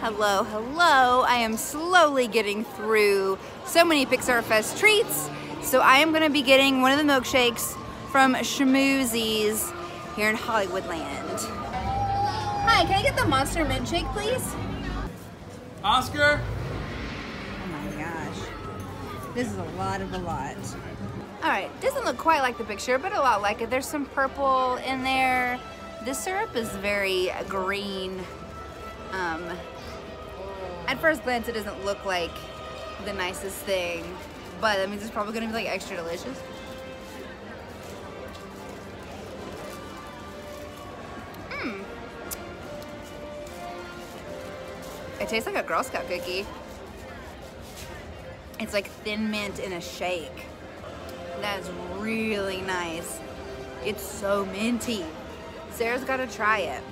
Hello, hello. I am slowly getting through so many Pixar Fest treats. So I am gonna be getting one of the milkshakes from Schmoozies here in Hollywoodland. Hi, can I get the Monster Mint Shake, please? Oscar? Oh my gosh. This is a lot of a lot. All right, doesn't look quite like the picture, but a lot like it. There's some purple in there. This syrup is very green. Um, at first glance, it doesn't look like the nicest thing, but that means it's probably gonna be like extra delicious. Mmm. It tastes like a Girl Scout cookie. It's like thin mint in a shake. That is really nice. It's so minty. Sarah's gotta try it.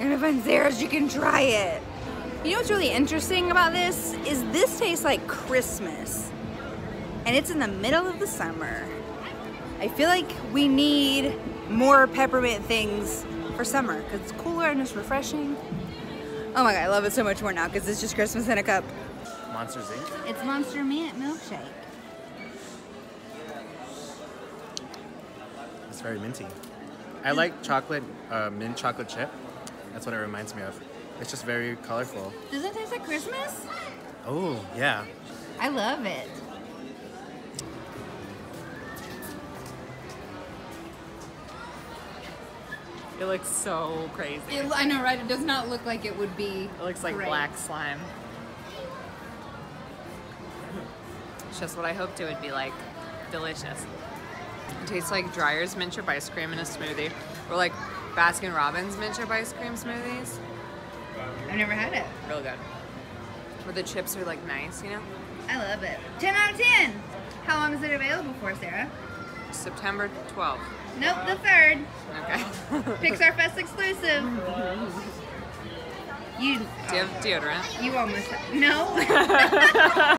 And if I'm Sarah's, you can try it. You know what's really interesting about this is this tastes like Christmas. And it's in the middle of the summer. I feel like we need more peppermint things for summer because it's cooler and it's refreshing. Oh my god, I love it so much more now because it's just Christmas in a cup. Monsters Inc. It's Monster Mint milkshake. It's very minty. I like chocolate, uh, mint chocolate chip. That's what it reminds me of. It's just very colorful. Does it taste like Christmas? Oh, yeah. I love it. It looks so crazy. It- I know, right? It does not look like it would be. It looks like great. black slime. It's just what I hoped it would be like. Delicious. It tastes like Dreyer's mint chip ice cream in a smoothie, or like Baskin Robbins mint chip ice cream smoothies. I've never had it. Real good. But the chips are like nice, you know. I love it. 10 out of 10. How long is it available for, Sarah? September 12th. Nope, the third. Okay. Pixar Fest exclusive. You, Do you have deodorant? you almost no.